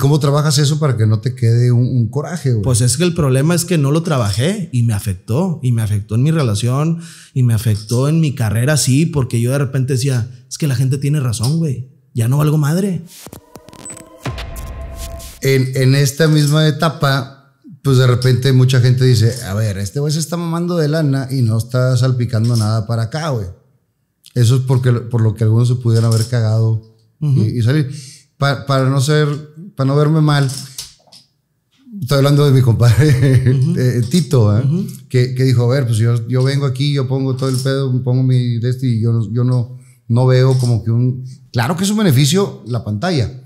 cómo trabajas eso para que no te quede un, coraje? Güey? Pues es que el problema es que no lo trabajé y me afectó. Y me afectó en mi relación y me afectó en mi carrera, sí, porque yo de repente decía, es que la gente tiene razón, güey. Ya no valgo madre. En, en esta misma etapa, pues de repente mucha gente dice, a ver, este güey se está mamando de lana y no está salpicando nada para acá, güey. Eso es porque, por lo que algunos se pudieran haber cagado y, salir. para no ser, para no verme mal, estoy hablando de mi compadre eh, Tito, ¿eh? que, dijo, a ver, pues yo, yo vengo aquí, yo pongo todo el pedo, pongo mi de este y yo, yo no, no veo como que un... Claro que es un beneficio la pantalla,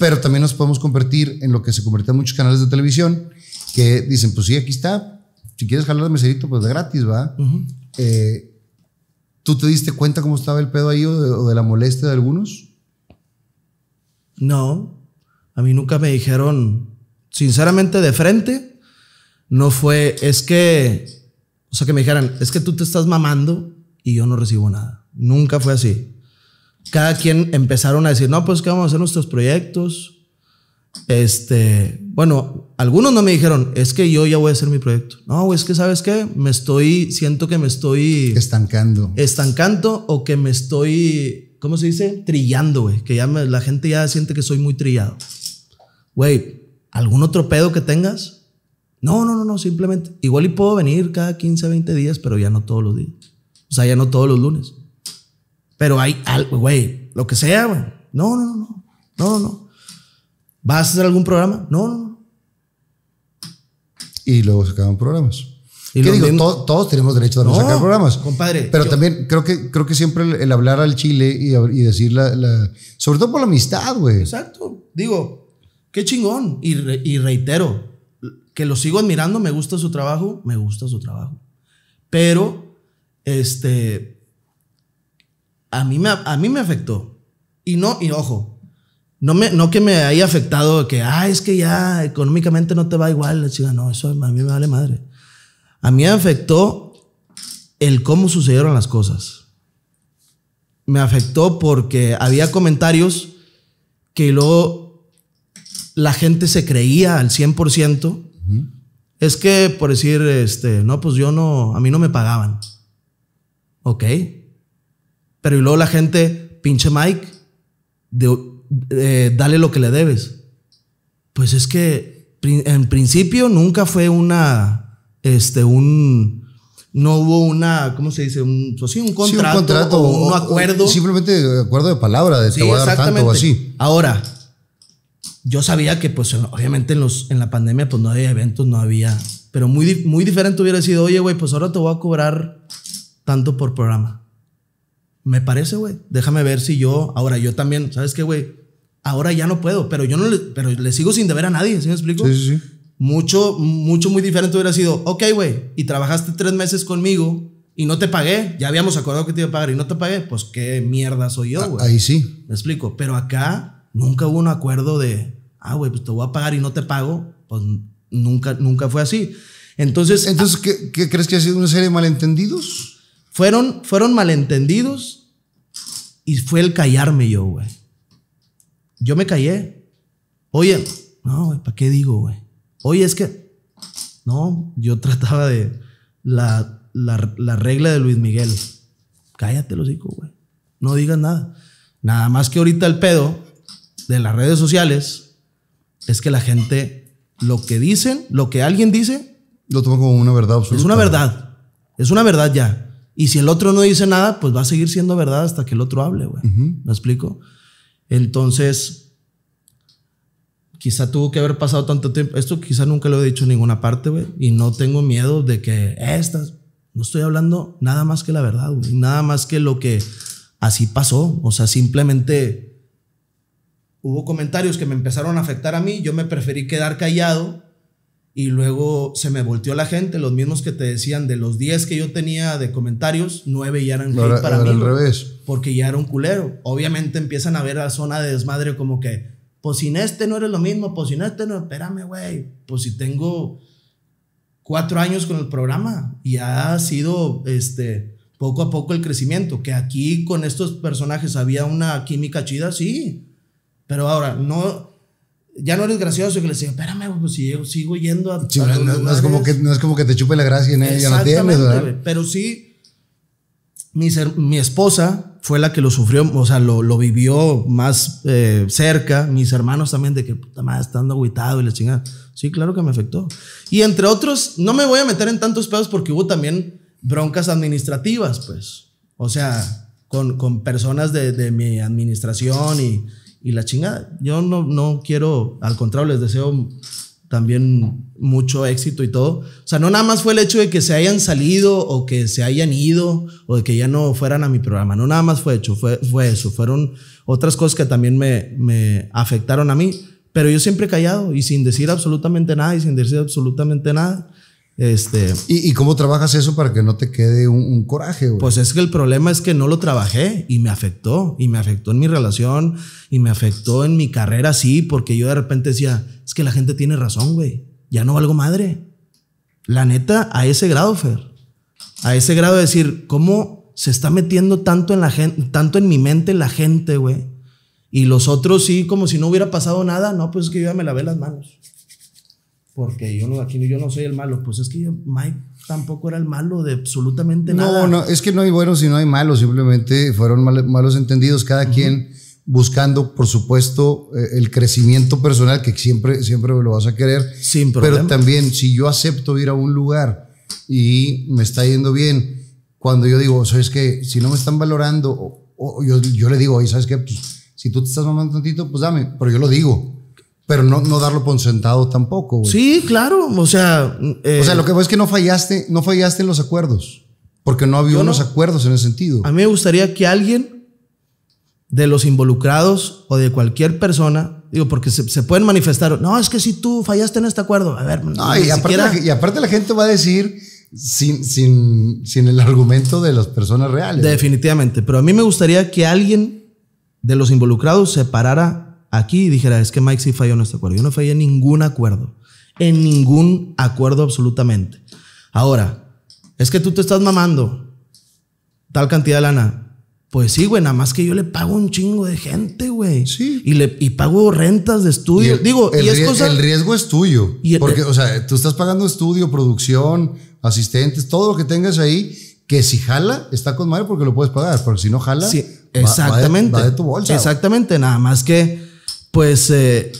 pero también nos podemos convertir en lo que se convierte en muchos canales de televisión que dicen, pues sí, aquí está, si quieres jalar de meserito, pues de gratis, ¿va? ¿Tú te diste cuenta cómo estaba el pedo ahí o de, la molestia de algunos? No, a mí nunca me dijeron, sinceramente, de frente, no fue, es que, o sea, que me dijeran, es que tú te estás mamando y yo no recibo nada. Nunca fue así. Cada quien empezaron a decir, no, pues que vamos a hacer nuestros proyectos, este, bueno, algunos no me dijeron, es que yo ya voy a hacer mi proyecto. No, es que sabes qué, me estoy, siento que me estoy estancando. Estancando o que me estoy, ¿cómo se dice? Trillando, güey. Que ya la gente ya siente que soy muy trillado. Güey, ¿algún otro pedo que tengas? No, no, no, no, simplemente. Igual y puedo venir cada 15, 20 días, pero ya no todos los días. O sea, ya no todos los lunes. Pero hay algo, güey, lo que sea, güey. No, no, no, no, no, no. ¿Vas a hacer algún programa? No, no. Y luego sacaban programas. ¿Y ¿Qué digo? todos tenemos derecho a sacar programas. Compadre. Pero también creo que, creo que siempre el, hablar al chile y, y decir la, Sobre todo por la amistad, güey. Exacto. Digo, qué chingón. Y, reitero, que lo sigo admirando, me gusta su trabajo, me gusta su trabajo. Pero, este. A mí me, a mí me afectó. Y no, y ojo, no, me, no que me haya afectado que, ah, es que ya económicamente no te va igual. La no, eso a mí me vale madre. A mí me afectó el cómo sucedieron las cosas. Me afectó porque había comentarios que luego la gente se creía al 100%. Es que, por decir, este, no, pues yo no, a mí no me pagaban. Ok. Pero y luego la gente, pinche Mike, de, eh, dale lo que le debes. Pues es que en principio nunca fue una, este, un, no hubo una, ¿cómo se dice? Un, pues un contrato, un, contrato o un acuerdo. simplemente acuerdo de palabra, de te voy a dar tanto o así. Ahora, yo sabía que, pues, obviamente en, los, en la pandemia, pues no había eventos, no había. Pero muy, muy diferente hubiera sido, oye, güey, pues ahora te voy a cobrar tanto por programa. Me parece, güey. Déjame ver si yo, ahora yo también, ¿sabes qué, güey? Ahora ya no puedo, pero yo no le, pero le sigo sin deber a nadie, ¿sí me explico? Sí, sí, sí. Mucho, mucho muy diferente hubiera sido, ok, güey, y trabajaste tres meses conmigo y no te pagué, ya habíamos acordado que te iba a pagar y no te pagué, pues qué mierda soy yo, güey. Ahí sí. Me explico, pero acá nunca hubo un acuerdo de, ah, güey, pues te voy a pagar y no te pago, pues nunca, nunca fue así. Entonces, Entonces ¿qué, ¿qué, crees que ha sido una serie de malentendidos? Fueron, fueron malentendidos y fue el callarme yo, güey. Yo me callé. Oye, no, güey, ¿para qué digo, güey? Oye, es que. No, yo trataba de. La, la, regla de Luis Miguel. Cállate, los hijos, güey. No digas nada. Nada más que ahorita el pedo de las redes sociales es que la gente lo que dicen, lo que alguien dice. Lo toma como una verdad absoluta. Es una verdad. Es una verdad ya. Y si el otro no dice nada, pues va a seguir siendo verdad hasta que el otro hable, güey. ¿Me explico? Entonces, quizá tuvo que haber pasado tanto tiempo. Esto quizá nunca lo he dicho en ninguna parte, güey. Y no tengo miedo de que estas. No estoy hablando nada más que la verdad, güey. Nada más que lo que así pasó. O sea, simplemente hubo comentarios que me empezaron a afectar a mí. Yo me preferí quedar callado y luego se me volteó la gente, los mismos que te decían de los 10 que yo tenía de comentarios, 9 ya eran hate para mí. al revés. Porque ya era un culero. Obviamente empiezan a ver la zona de desmadre como que, pues sin este no eres lo mismo, pues sin este no, espérame, güey. Pues si tengo cuatro años con el programa y ha sido este, poco a poco el crecimiento. Que aquí con estos personajes había una química chida, sí. Pero ahora, no ya no eres gracioso. Que le decía, espérame, pues si yo sigo yendo a. Sí, a no, no- es como que, lugares". no es como que te chupe la gracia y ya no tienes, ¿verdad? Pero sí, mi, ser- mi esposa fue la que lo sufrió, o sea, lo, lo vivió más eh, cerca. Mis hermanos también, de que puta madre, estando agüitado y la chingada. Sí, claro que me afectó. Y entre otros, no me voy a meter en tantos pedos porque hubo también broncas administrativas, pues. O sea, con, con personas de, de mi administración y, y la chingada. Yo no, no quiero, al contrario, les deseo también mucho éxito y todo. O sea, no nada más fue el hecho de que se hayan salido o que se hayan ido o de que ya no fueran a mi programa. No nada más fue hecho, fue, fue eso. Fueron otras cosas que también me, me afectaron a mí. Pero yo siempre callado y sin decir absolutamente nada y sin decir absolutamente nada. Este, ¿Y, y cómo trabajas eso para que no te quede un, un coraje, güey? pues es que el problema es que no lo trabajé y me afectó. Y me afectó en mi relación y me afectó en mi carrera, sí, porque yo de repente decía, es que la gente tiene razón, güey. Ya no valgo madre. La neta, a ese grado, Fer. A ese grado de decir, ¿cómo se está metiendo tanto en la gente, tanto en mi mente la gente, güey? Y los otros sí, como si no hubiera pasado nada. No, pues es que yo ya me lavé las manos. Porque yo no, aquí yo no soy el malo. Pues es que Mike tampoco era el malo de absolutamente nada. No, no, es que no hay buenos y no hay malos, simplemente fueron mal- malos entendidos, cada quien buscando, por supuesto, eh, el crecimiento personal que siempre, siempre lo vas a querer. Sin Pero problema. también, si yo acepto ir a un lugar y me está yendo bien, cuando yo digo, ¿sabes qué? Si no me están valorando, o, o yo, yo le digo, oye, ¿sabes qué? Pues, si tú te estás mamando tantito, pues dame, pero yo lo digo. Pero no, no darlo por sentado tampoco, güey. Sí, claro. O sea, eh, O sea, lo que es que no fallaste, no fallaste en los acuerdos. Porque no había unos no- acuerdos en ese sentido. a mí me gustaría que alguien de los involucrados o de cualquier persona, digo, porque se, se pueden manifestar, no, es que si tú fallaste en este acuerdo, a ver, No, y, aparte siquiera- la, y aparte la gente va a decir sin, sin, sin el argumento de las personas reales. Definitivamente, pero a mí me gustaría que alguien de los involucrados se parara aquí y dijera, es que Mike sí falló en este acuerdo. Yo no fallé en ningún acuerdo, en ningún acuerdo absolutamente. Ahora, es que tú te estás mamando tal cantidad de lana. Pues sí, güey, nada más que yo le pago un chingo de gente, güey. Sí. Y, le, y pago rentas de estudio. el, Digo, el, y es cosa... el riesgo es tuyo. Y el- porque, o sea, tú estás pagando estudio, producción, asistentes, todo lo que tengas ahí, que si jala, está con madre porque lo puedes pagar. Porque si no jala, Sí, va- va de- exactamente. Va de, tu bolsa. Exactamente, nada más que, pues, eh,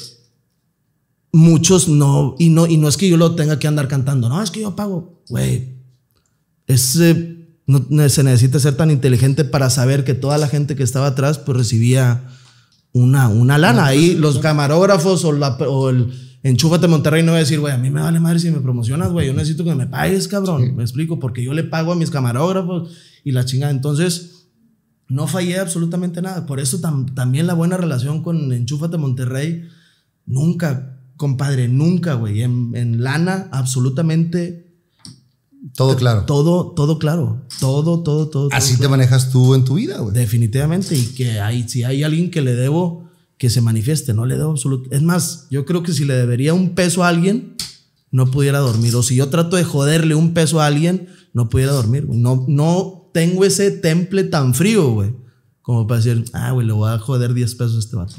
muchos no y, no, y no es que yo lo tenga que andar cantando, no, es que yo pago, güey. Es, eh, no se necesita ser tan inteligente para saber que toda la gente que estaba atrás, pues recibía una, una lana. Ahí los camarógrafos o, la, o el Enchúfate Monterrey no va a decir, güey, a mí me vale madre si me promocionas, güey. Yo necesito que me pagues, cabrón. Me explico, porque yo le pago a mis camarógrafos y la chingada. Entonces, no fallé absolutamente nada. Por eso tam- también la buena relación con Enchúfate Monterrey, nunca, compadre, nunca, güey. En, en lana, absolutamente Todo claro. todo, todo claro. Todo, todo, todo. Así todo te manejas tú en tu vida, güey. Definitivamente. Y que hay, si hay alguien que le debo, que se manifieste. No le debo absoluto. Es más, yo creo que si le debería un peso a alguien, no pudiera dormir. O si yo trato de joderle un peso a alguien, no pudiera dormir. güey. No, no tengo ese temple tan frío, güey. Como para decir, ah, güey, le voy a joder 10 pesos este vato.